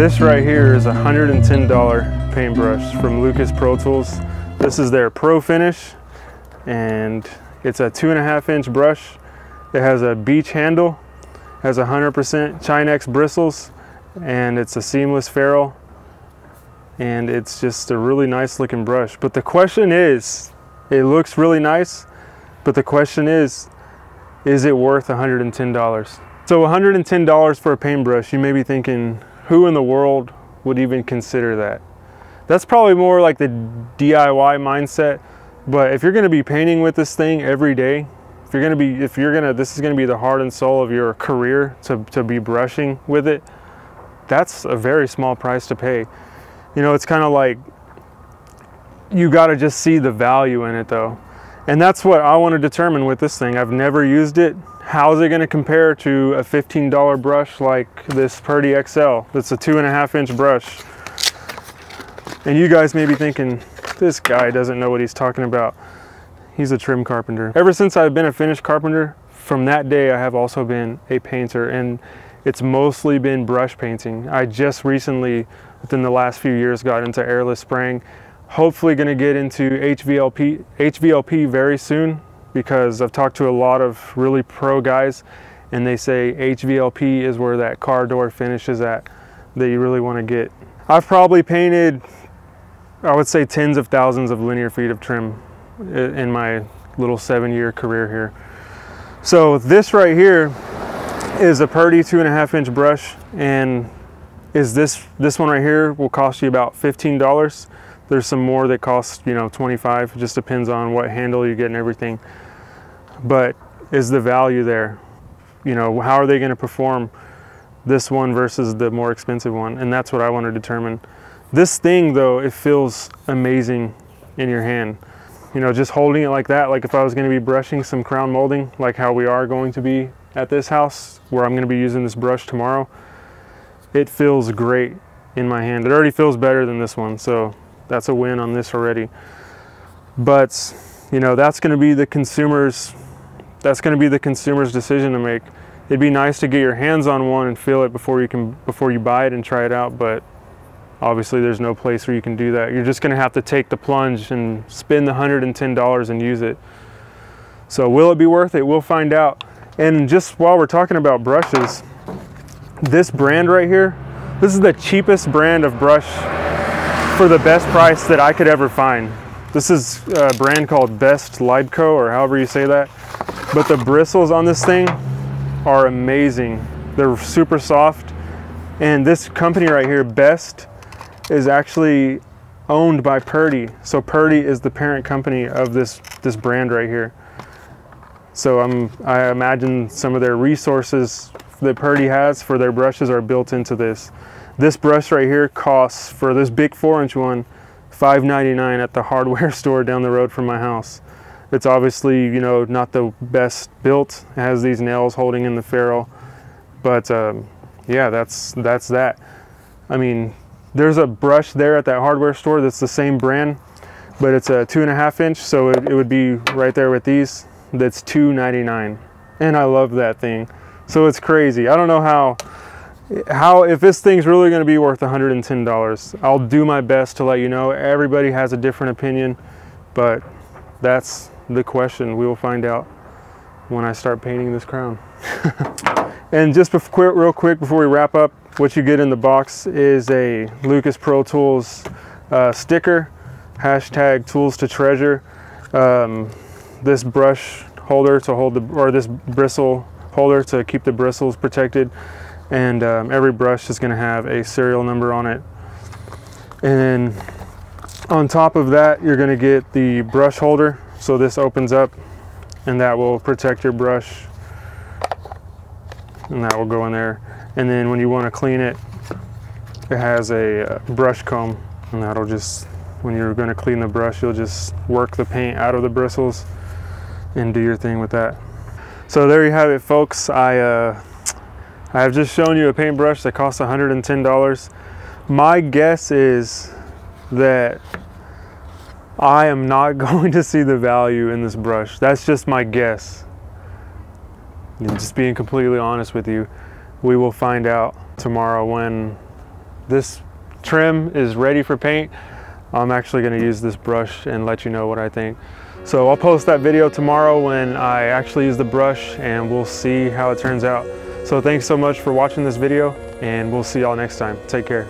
This right here is a $110 paintbrush from Lucas Pro Tools. This is their Pro Finish and it's a two and a half inch brush. It has a beech handle, has 100% Chinex bristles, and it's a seamless ferrule. And it's just a really nice looking brush. But the question is, it looks really nice, but the question is, is it worth $110? So $110 for a paintbrush, you may be thinking, who in the world would even consider that? That's probably more like the DIY mindset. But if you're gonna be painting with this thing every day, if you're gonna be, if you're gonna, this is gonna be the heart and soul of your career to, to be brushing with it, that's a very small price to pay. You know, it's kind of like, you gotta just see the value in it though. And that's what I want to determine with this thing. I've never used it. How is it going to compare to a $15 brush like this Purdy XL? That's a two and a half inch brush. And you guys may be thinking, this guy doesn't know what he's talking about. He's a trim carpenter. Ever since I've been a finished carpenter, from that day I have also been a painter and it's mostly been brush painting. I just recently, within the last few years, got into airless spraying hopefully going to get into HVLP, HVLP very soon because I've talked to a lot of really pro guys and they say HVLP is where that car door finish is at that you really want to get. I've probably painted, I would say tens of thousands of linear feet of trim in my little seven year career here. So this right here is a Purdy two and a half inch brush and is this, this one right here will cost you about $15 there's some more that cost, you know, 25. It just depends on what handle you get and everything. But is the value there? You know, how are they going to perform this one versus the more expensive one? And that's what I want to determine. This thing though, it feels amazing in your hand. You know, just holding it like that, like if I was going to be brushing some crown molding, like how we are going to be at this house, where I'm going to be using this brush tomorrow, it feels great in my hand. It already feels better than this one, so that's a win on this already. But you know, that's going to be the consumer's that's going to be the consumer's decision to make. It'd be nice to get your hands on one and feel it before you can before you buy it and try it out, but obviously there's no place where you can do that. You're just going to have to take the plunge and spend the $110 and use it. So will it be worth it? We'll find out. And just while we're talking about brushes, this brand right here, this is the cheapest brand of brush for the best price that I could ever find. This is a brand called Bestt Liebco or however you say that. But the bristles on this thing are amazing. They're super soft. And this company right here, Bestt, is actually owned by Purdy. So Purdy is the parent company of this, this brand right here. So I'm, I imagine some of their resources that Purdy has for their brushes are built into this. This brush right here costs, for this big four inch one, $5.99 at the hardware store down the road from my house. It's obviously, you know, not the best built. It has these nails holding in the ferrule. But um, yeah, that's, that's that. I mean, there's a brush there at that hardware store that's the same brand, but it's a two and a half inch. So it, it would be right there with these. That's $2.99. And I love that thing. So it's crazy. I don't know how how if this thing's really going to be worth $110 i'll do my best to let you know. Everybody has a different opinion but that's the question. We will find out when i start painting this crown. And just before, real quick before we wrap up what you get in the box is a lucas pro tools uh, sticker hashtag tools to treasure. Um, this brush holder to hold the or this bristle holder to keep the bristles protected and um, every brush is going to have a serial number on it. And then on top of that you're going to get the brush holder. So this opens up and that will protect your brush. And that will go in there. And then when you want to clean it it has a uh, brush comb. And that'll just when you're going to clean the brush you'll just work the paint out of the bristles and do your thing with that. So there you have it folks. I uh, I've just shown you a paintbrush that costs $110. My guess is that I am not going to see the value in this brush. That's just my guess. And just being completely honest with you, we will find out tomorrow when this trim is ready for paint. I'm actually gonna use this brush and let you know what I think. So I'll post that video tomorrow when I actually use the brush and we'll see how it turns out. So thanks so much for watching this video and we'll see y'all next time. Take care.